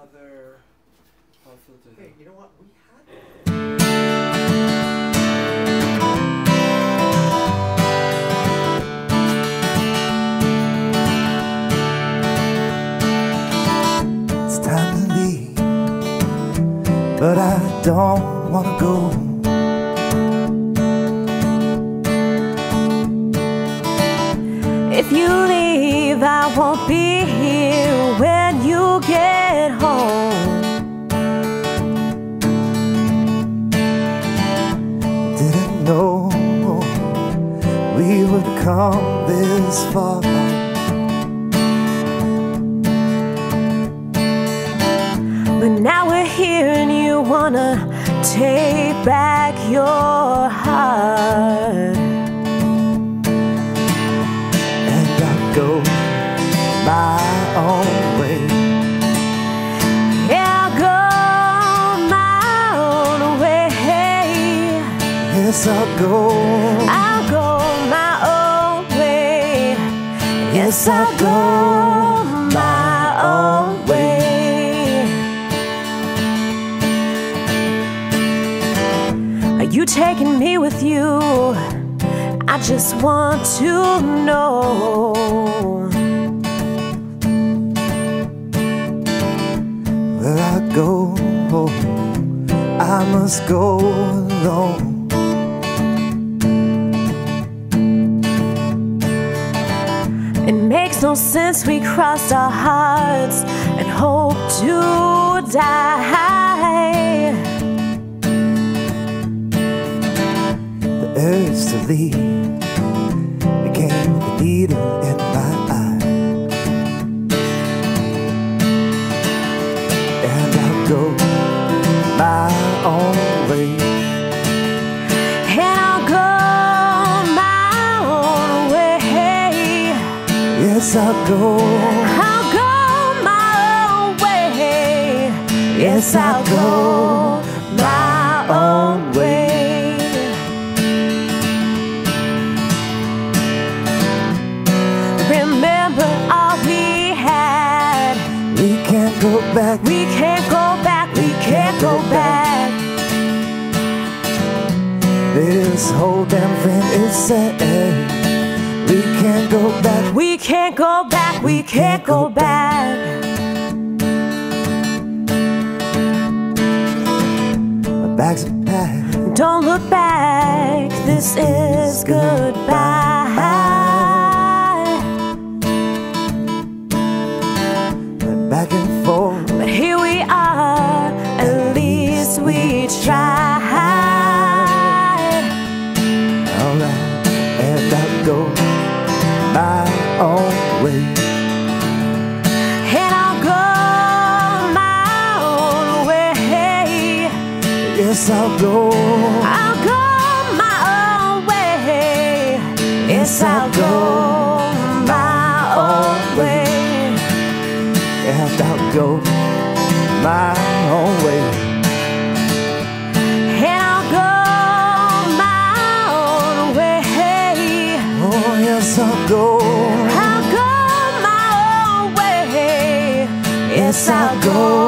another pop filter. Okay, though. you know what? We had. It's time to leave, but I don't wanna go. If you leave, I won't be come this far. But now we're here and you wanna take back your heart. and I go my own way. Yeah, I'll go my own way. Yes. I'll go Yes, I'll go my own way. Are you taking me with you? I just want to know. Where I go, I must go alone. No sense we crossed our hearts and hope to die. The urge to leave became the needle Yes, I'll go. I'll go my own way. Yes, I'll go my own way. Remember all we had. We can't go back. We can't go back. We can't go back. This whole damn thing is sad. We can't go back. We can't go back. We can't go back. My bags are packed. Don't look back. This is goodbye. Went back and forth. But here we are, at least we tried. Alright, and I'll go way. And I'll go my own way. Yes, I'll go. I'll go my own way. Yes, I'll go my own way. And I'll go my own way. I'll go.